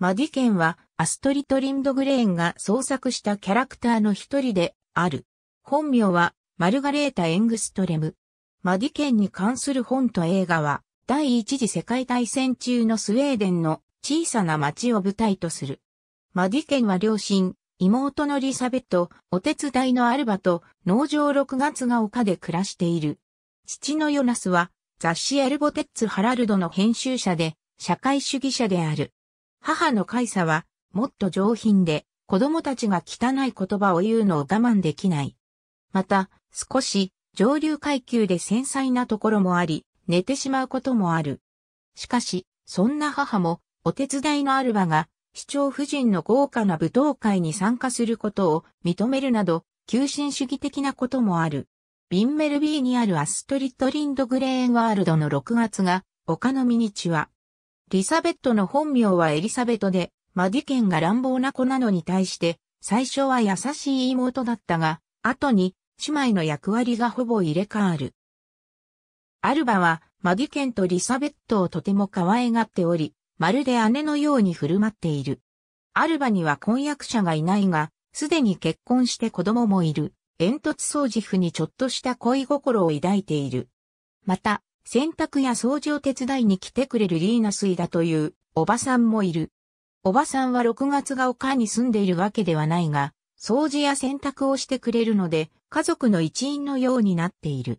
マディケンはアストリト・リンドグレーンが創作したキャラクターの一人である。本名はマルガレータ・エングストレム。マディケンに関する本と映画は第一次世界大戦中のスウェーデンの小さな町を舞台とする。マディケンは両親、妹のリサベット、お手伝いのアルバと農場6月が丘で暮らしている。父のヨナスは雑誌エルボテッツ・ハラルドの編集者で社会主義者である。母のカイサはもっと上品で子供たちが汚い言葉を言うのを我慢できない。また、少し上流階級で繊細なところもあり、寝てしまうこともある。しかし、そんな母もお手伝いのアルバが市長夫人の豪華な舞踏会に参加することを認めるなど、急進主義的なこともある。ビンメルビーにあるアストリット・リンド・グレーンワールドの6月が丘のミニチュア。リサベットの本名はエリサベトで、マディケンが乱暴な子なのに対して、最初は優しい妹だったが、後に姉妹の役割がほぼ入れ替わる。アルバはマディケンとリサベットをとても可愛がっており、まるで姉のように振る舞っている。アルバには婚約者がいないが、すでに結婚して子供もいる。煙突掃除婦にちょっとした恋心を抱いている。また、洗濯や掃除を手伝いに来てくれるリーナスイだというおばさんもいる。おばさんは6月が丘に住んでいるわけではないが、掃除や洗濯をしてくれるので、家族の一員のようになっている。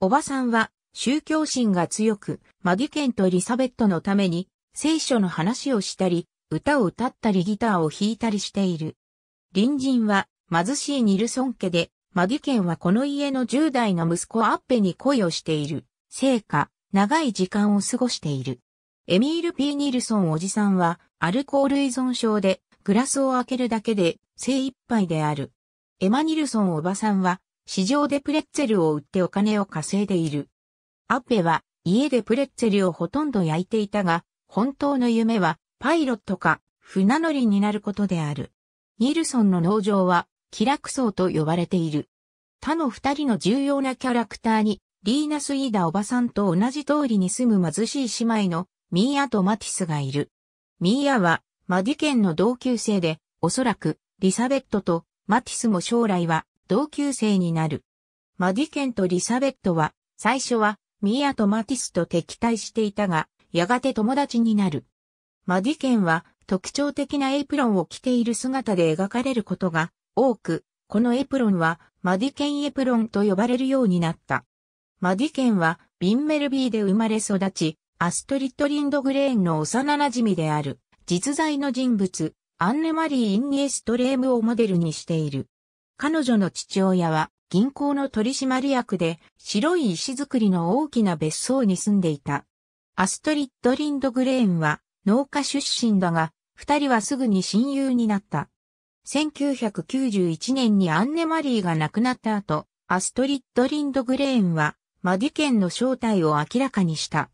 おばさんは宗教心が強く、マディケンとリサベットのために聖書の話をしたり、歌を歌ったりギターを弾いたりしている。隣人は貧しいニルソン家で、マディケンはこの家の10代の息子アッペに恋をしている。成果、長い時間を過ごしている。エミール・ピー・ニルソンおじさんは、アルコール依存症で、グラスを開けるだけで精一杯である。エマ・ニルソンおばさんは、市場でプレッツェルを売ってお金を稼いでいる。アッペは、家でプレッツェルをほとんど焼いていたが、本当の夢は、パイロットか、船乗りになることである。ニルソンの農場は、気楽層と呼ばれている。他の二人の重要なキャラクターに、リーナス・イーダおばさんと同じ通りに住む貧しい姉妹のミーアとマティスがいる。ミーアはマディケンの同級生で、おそらくリサベットとマティスも将来は同級生になる。マディケンとリサベットは最初はミーアとマティスと敵対していたが、やがて友達になる。マディケンは特徴的なエプロンを着ている姿で描かれることが多く、このエプロンはマディケンエプロンと呼ばれるようになった。マディケンはビンメルビーで生まれ育ち、アストリット・リンドグレーンの幼馴染である実在の人物、アンネ・マリー・インニエストレームをモデルにしている。彼女の父親は銀行の取締役で白い石造りの大きな別荘に住んでいた。アストリット・リンドグレーンは農家出身だが、二人はすぐに親友になった。1991年にアンネ・マリーが亡くなった後、アストリット・リンドグレーンはマディケンの正体を明らかにした。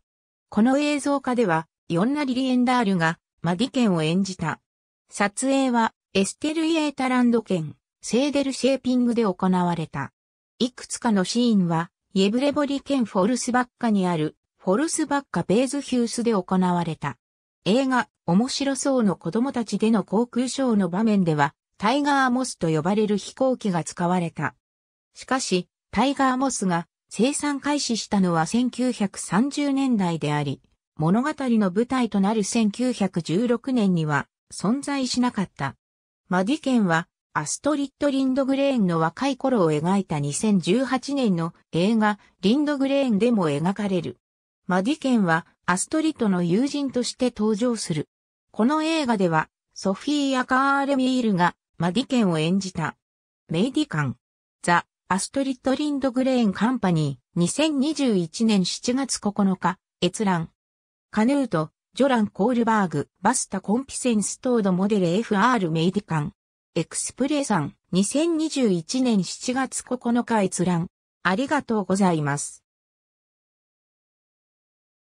この映像化では、ヨンナ・リリエンダールがマディケンを演じた。撮影はエステルイエータランド県セーデルシェーピングで行われた。いくつかのシーンは、イエブレボリ県フォルスバッカにあるフォルスバッカベーズヒュースで行われた。映画、面白そうの子供たちでの航空ショーの場面では、タイガーモスと呼ばれる飛行機が使われた。しかし、タイガーモスが生産開始したのは1930年代であり、物語の舞台となる1916年には存在しなかった。マディケンはアストリッド・リンドグレーンの若い頃を描いた2018年の映画リンドグレーンでも描かれる。マディケンはアストリッドの友人として登場する。この映画ではソフィーア・カーレミールがマディケンを演じた。メイディカン。ザ・アストリッド・リンドグレーン・カンパニー、2021年7月9日、閲覧。カヌート、ジョラン・コールバーグ、バスタ・コンピセンス・トード・モデル FR メイディカン。エクスプレーさん、2021年7月9日閲覧。ありがとうございます。